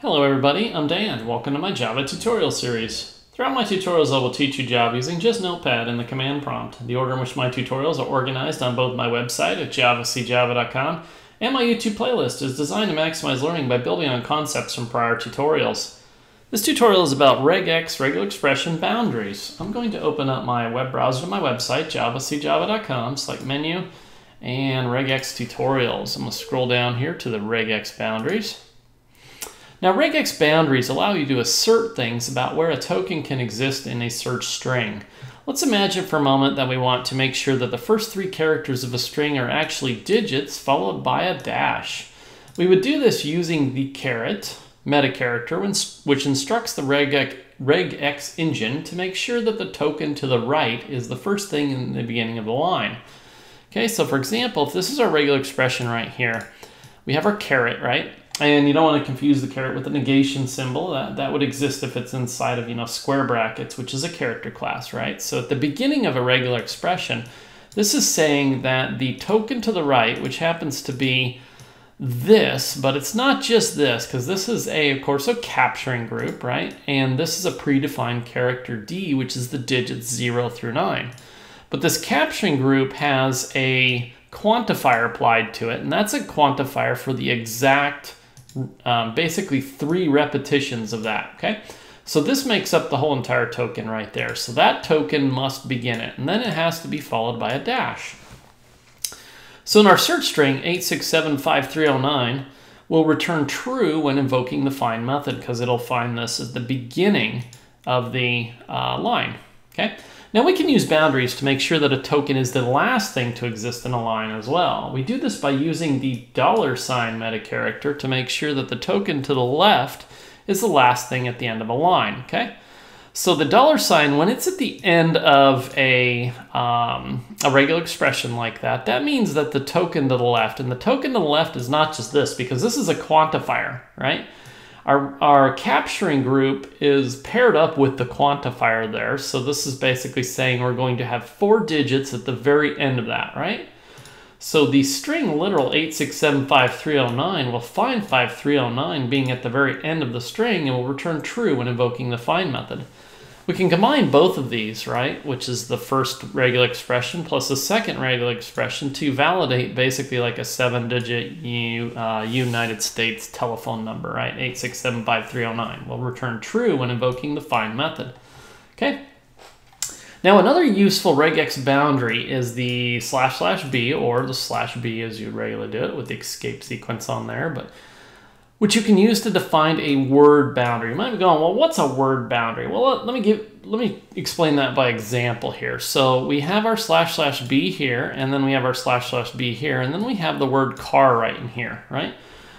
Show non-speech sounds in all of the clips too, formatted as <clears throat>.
Hello everybody, I'm Dan. Welcome to my Java tutorial series. Throughout my tutorials I will teach you Java using just Notepad and the command prompt. The order in which my tutorials are organized on both my website at javacjava.com and my YouTube playlist is designed to maximize learning by building on concepts from prior tutorials. This tutorial is about regex regular expression boundaries. I'm going to open up my web browser to my website, javacjava.com, select menu, and regex tutorials. I'm going to scroll down here to the regex boundaries. Now regex boundaries allow you to assert things about where a token can exist in a search string. Let's imagine for a moment that we want to make sure that the first three characters of a string are actually digits followed by a dash. We would do this using the caret meta character, which instructs the regex, regex engine to make sure that the token to the right is the first thing in the beginning of the line. Okay, so for example, if this is our regular expression right here, we have our caret, right? And you don't want to confuse the caret with the negation symbol. That, that would exist if it's inside of, you know, square brackets, which is a character class, right? So at the beginning of a regular expression, this is saying that the token to the right, which happens to be this, but it's not just this, because this is a, of course, a capturing group, right? And this is a predefined character D, which is the digits 0 through 9. But this capturing group has a quantifier applied to it, and that's a quantifier for the exact um, basically three repetitions of that, okay? So this makes up the whole entire token right there. So that token must begin it, and then it has to be followed by a dash. So in our search string, 8675309 will return true when invoking the find method because it'll find this at the beginning of the uh, line, okay? Now we can use boundaries to make sure that a token is the last thing to exist in a line as well. We do this by using the dollar sign meta character to make sure that the token to the left is the last thing at the end of a line, okay? So the dollar sign, when it's at the end of a, um, a regular expression like that, that means that the token to the left, and the token to the left is not just this, because this is a quantifier, right? Our, our capturing group is paired up with the quantifier there. So this is basically saying we're going to have four digits at the very end of that, right? So the string literal 8675309 will find 5309 being at the very end of the string and will return true when invoking the find method. We can combine both of these, right, which is the first regular expression plus the second regular expression to validate basically like a seven-digit U, uh, United States telephone number, right, 8675309. Will return true when invoking the find method. Okay. Now another useful regex boundary is the slash slash b or the slash b as you'd regularly do it with the escape sequence on there, but which you can use to define a word boundary. You might be going, well, what's a word boundary? Well, let me give, let me explain that by example here. So we have our slash slash b here, and then we have our slash slash b here, and then we have the word car right in here, right?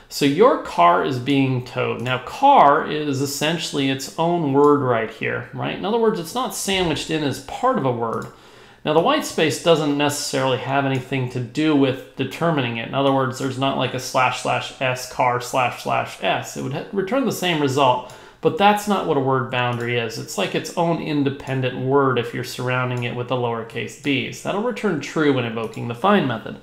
So your car is being towed. Now, car is essentially its own word right here, right? In other words, it's not sandwiched in as part of a word. Now the white space doesn't necessarily have anything to do with determining it. In other words, there's not like a slash slash s car slash slash s. It would return the same result, but that's not what a word boundary is. It's like its own independent word if you're surrounding it with the lowercase b's. That'll return true when invoking the find method.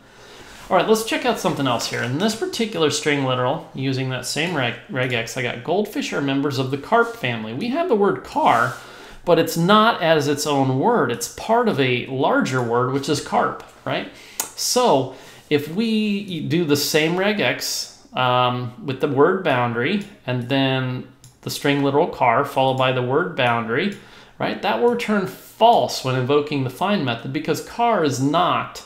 All right, let's check out something else here. In this particular string literal, using that same reg regex, I got goldfish are members of the carp family. We have the word car, but it's not as its own word. It's part of a larger word, which is carp, right? So if we do the same regex um, with the word boundary and then the string literal car followed by the word boundary, right? That will return false when invoking the find method because car is not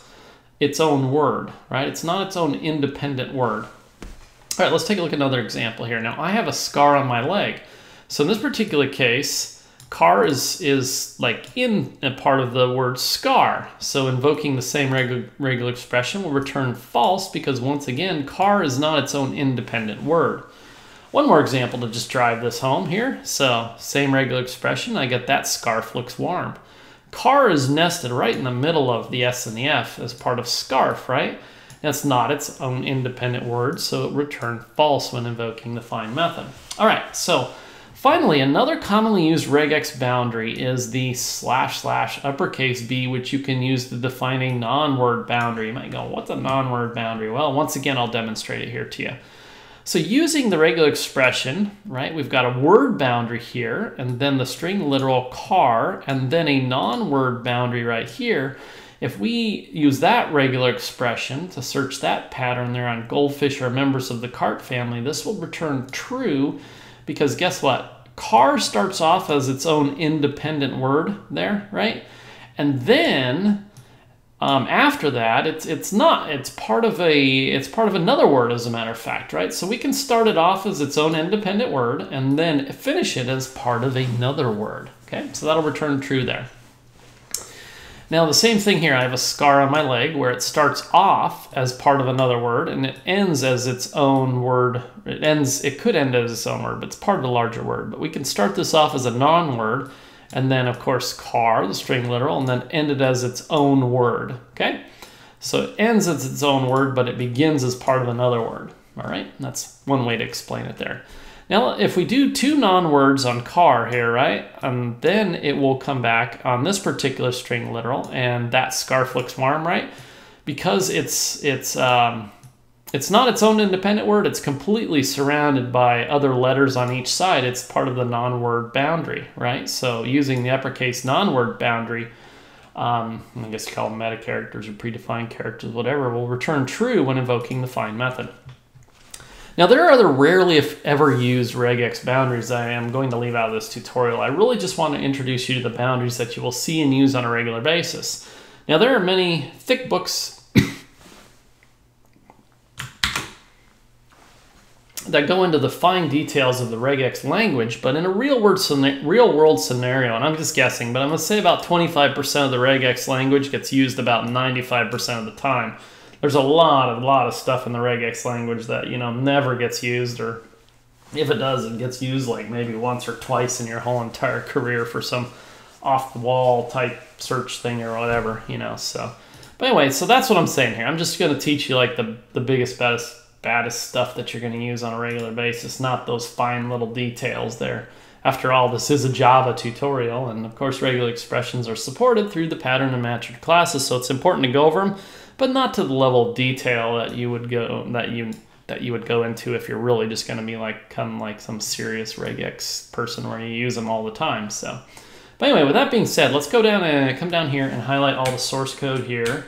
its own word, right? It's not its own independent word. All right, let's take a look at another example here. Now I have a scar on my leg. So in this particular case, car is is like in a part of the word scar. So invoking the same regular, regular expression will return false because once again, car is not its own independent word. One more example to just drive this home here. So same regular expression, I get that scarf looks warm. Car is nested right in the middle of the S and the F as part of scarf, right? That's not its own independent word, so it returned false when invoking the find method. All right, so Finally, another commonly used regex boundary is the slash slash uppercase b, which you can use to define a non-word boundary. You might go, what's a non-word boundary? Well, once again, I'll demonstrate it here to you. So using the regular expression, right, we've got a word boundary here, and then the string literal car, and then a non-word boundary right here. If we use that regular expression to search that pattern there on goldfish or members of the carp family, this will return true because guess what? Car starts off as its own independent word there, right? And then um, after that, it's it's not. It's part of a it's part of another word, as a matter of fact, right? So we can start it off as its own independent word and then finish it as part of another word. Okay, so that'll return true there. Now the same thing here. I have a scar on my leg where it starts off as part of another word and it ends as its own word. It ends. It could end as its own word, but it's part of a larger word. But we can start this off as a non-word and then of course car, the string literal, and then end it as its own word, okay? So it ends as its own word, but it begins as part of another word, all right? That's one way to explain it there. Now, if we do two non-words on car here, right, um, then it will come back on this particular string literal, and that scarf looks warm, right? Because it's, it's, um, it's not its own independent word. It's completely surrounded by other letters on each side. It's part of the non-word boundary, right? So using the uppercase non-word boundary, um, I guess you call them meta characters or predefined characters, whatever, will return true when invoking the find method. Now there are other rarely if ever used regex boundaries that I am going to leave out of this tutorial. I really just want to introduce you to the boundaries that you will see and use on a regular basis. Now there are many thick books that go into the fine details of the regex language, but in a real world, real world scenario, and I'm just guessing, but I'm going to say about 25% of the regex language gets used about 95% of the time. There's a lot, a lot of stuff in the regex language that, you know, never gets used, or if it does, it gets used like maybe once or twice in your whole entire career for some off the wall type search thing or whatever, you know, so. But anyway, so that's what I'm saying here. I'm just going to teach you like the, the biggest, baddest baddest stuff that you're going to use on a regular basis, not those fine little details there. After all, this is a Java tutorial, and of course regular expressions are supported through the pattern and matching classes, so it's important to go over them, but not to the level of detail that you would go that you that you would go into if you're really just going to be like come like some serious regex person where you use them all the time. So, but anyway, with that being said, let's go down and come down here and highlight all the source code here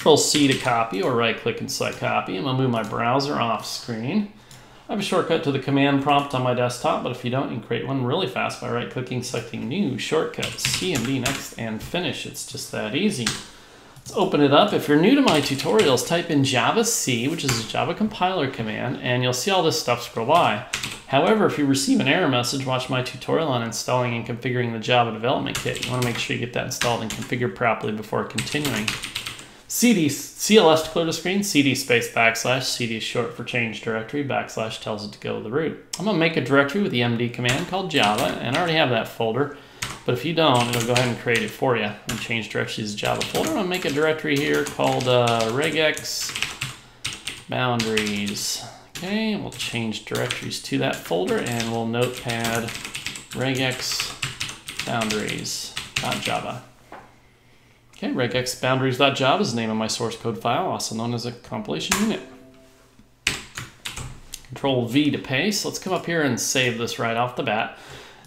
Control C to copy or right click and select copy. I'm gonna move my browser off screen. I have a shortcut to the command prompt on my desktop, but if you don't, you can create one really fast by right clicking, selecting new shortcut, CMD next, and finish. It's just that easy. Let's open it up. If you're new to my tutorials, type in Java C, which is a Java compiler command, and you'll see all this stuff scroll by. However, if you receive an error message, watch my tutorial on installing and configuring the Java development kit. You want to make sure you get that installed and configured properly before continuing. CD, CLS to clear the screen, CD space backslash, CD is short for change directory, backslash tells it to go to the root. I'm gonna make a directory with the MD command called Java, and I already have that folder, but if you don't, it'll go ahead and create it for you and change directories to Java folder. I'm gonna make a directory here called uh, regex boundaries. Okay, we'll change directories to that folder, and we'll notepad regex boundaries.java. Okay, regexboundaries.java is the name of my source code file, also known as a compilation unit. Control V to paste. Let's come up here and save this right off the bat.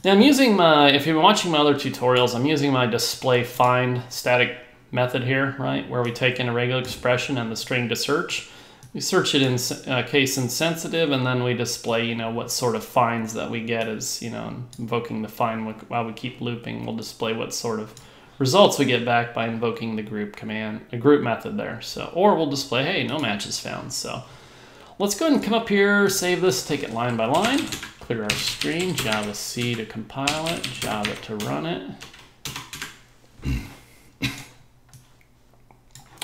Now I'm using my, if you've been watching my other tutorials, I'm using my display find static method here, right? Where we take in a regular expression and the string to search. We search it in uh, case insensitive and then we display, you know, what sort of finds that we get as, you know, invoking the find while we keep looping. We'll display what sort of results we get back by invoking the group command, a group method there. So, or we'll display, hey, no matches found. So let's go ahead and come up here, save this, take it line by line, clear our screen, Java C to compile it, Java to run it.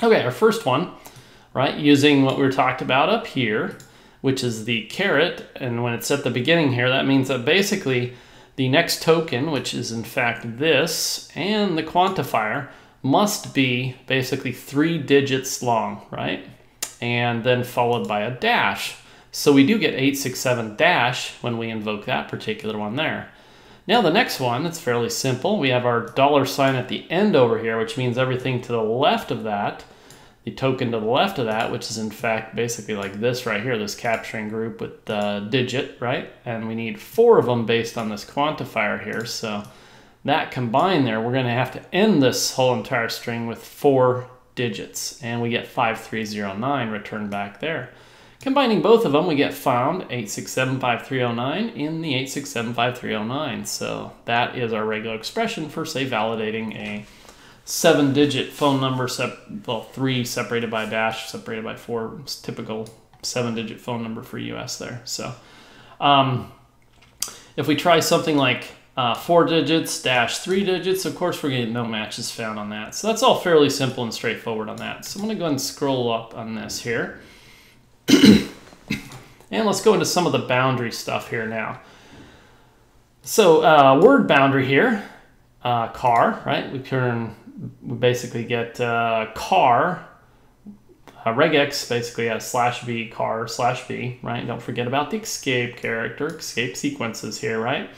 okay, our first one, right, using what we were talked about up here, which is the caret, and when it's at the beginning here, that means that basically the next token, which is in fact this, and the quantifier must be basically three digits long, right? And then followed by a dash. So we do get 867 dash when we invoke that particular one there. Now the next one, it's fairly simple. We have our dollar sign at the end over here, which means everything to the left of that the token to the left of that, which is in fact basically like this right here, this capturing group with the digit, right? And we need four of them based on this quantifier here. So that combined there, we're gonna have to end this whole entire string with four digits. And we get 5309 returned back there. Combining both of them, we get found 8675309 in the 8675309. So that is our regular expression for, say, validating a seven digit phone number, well, three separated by a dash, separated by four, typical seven digit phone number for US there. So um, if we try something like uh, four digits dash three digits, of course, we're getting no matches found on that. So that's all fairly simple and straightforward on that. So I'm going to go ahead and scroll up on this here. <clears throat> and let's go into some of the boundary stuff here now. So uh, word boundary here, uh, car, right? We turn, we basically get uh, car, uh, regex basically has slash b car slash b, right? Don't forget about the escape character, escape sequences here, right?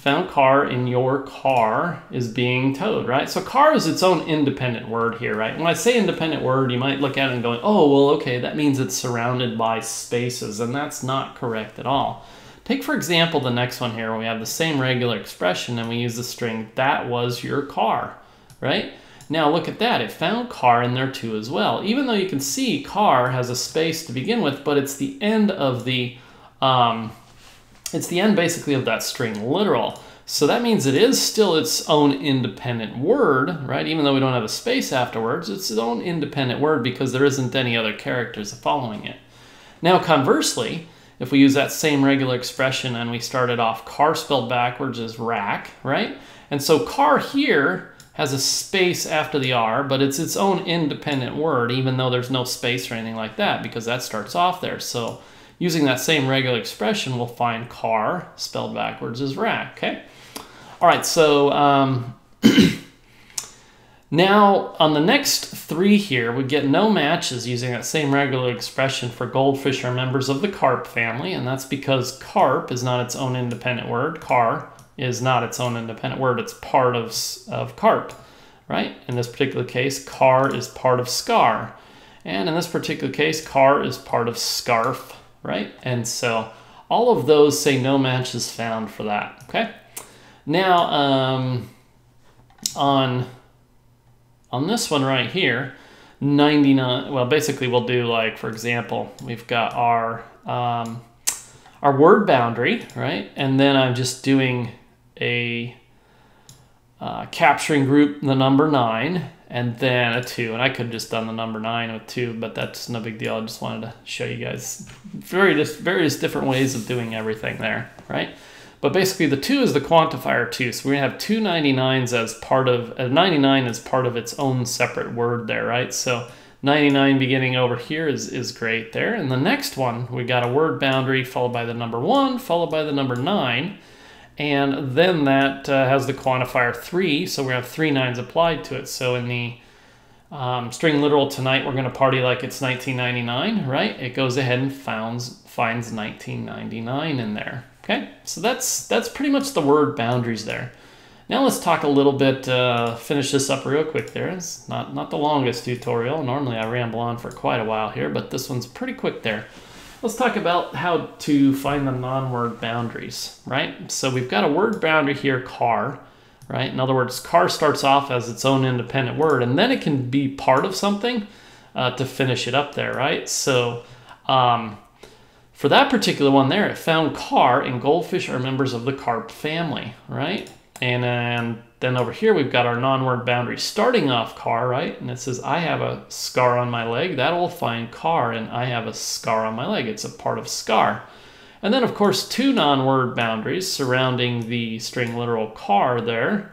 Found car in your car is being towed, right? So car is its own independent word here, right? When I say independent word, you might look at it and going, oh, well, okay, that means it's surrounded by spaces, and that's not correct at all. Take, for example, the next one here. We have the same regular expression, and we use the string, that was your car, right? Now look at that, it found car in there too as well. Even though you can see car has a space to begin with, but it's the end of the, um, it's the end basically of that string literal. So that means it is still its own independent word, right? Even though we don't have a space afterwards, it's its own independent word because there isn't any other characters following it. Now conversely, if we use that same regular expression and we started off car spelled backwards as rack, right? And so car here has a space after the R, but it's its own independent word, even though there's no space or anything like that, because that starts off there. So Using that same regular expression, we'll find car spelled backwards as rack, okay? All right, so um, <clears throat> now on the next three here, we get no matches using that same regular expression for goldfish are members of the carp family, and that's because carp is not its own independent word. Car is not its own independent word. It's part of, of carp, right? In this particular case, car is part of scar. And in this particular case, car is part of scarf right? And so all of those say no match is found for that, okay? Now, um, on, on this one right here, 99, well, basically we'll do like, for example, we've got our, um, our word boundary, right? And then I'm just doing a uh, capturing group, the number nine, and then a two. And I could have just done the number nine with two, but that's no big deal. I just wanted to show you guys various, various different ways of doing everything there, right? But basically the two is the quantifier two. So we're gonna have two 99s as part of, a 99 as part of its own separate word there, right? So 99 beginning over here is, is great there. And the next one, we got a word boundary followed by the number one, followed by the number nine. And then that uh, has the quantifier 3, so we have three nines applied to it. So in the um, string literal tonight, we're going to party like it's 1999, right? It goes ahead and finds, finds 1999 in there. Okay, so that's that's pretty much the word boundaries there. Now let's talk a little bit, uh, finish this up real quick there. It's not, not the longest tutorial. Normally I ramble on for quite a while here, but this one's pretty quick there. Let's talk about how to find the non-word boundaries, right? So we've got a word boundary here, car, right? In other words, car starts off as its own independent word, and then it can be part of something uh, to finish it up there, right? So um, for that particular one there, it found car and goldfish are members of the carp family, right? And, and then over here, we've got our non-word boundary starting off car, right? And it says, I have a scar on my leg. That will find car, and I have a scar on my leg. It's a part of scar. And then, of course, two non-word boundaries surrounding the string literal car there.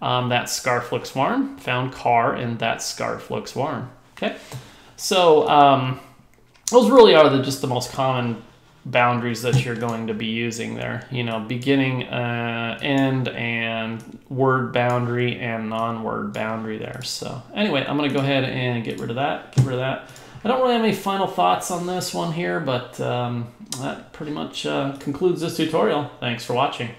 Um, that scarf looks warm, found car, and that scarf looks warm. Okay, so um, those really are the, just the most common boundaries that you're going to be using there. You know, beginning, uh, end, and word boundary and non-word boundary there. So anyway, I'm going to go ahead and get rid of that. Get rid of that. I don't really have any final thoughts on this one here, but um, that pretty much uh, concludes this tutorial. Thanks for watching.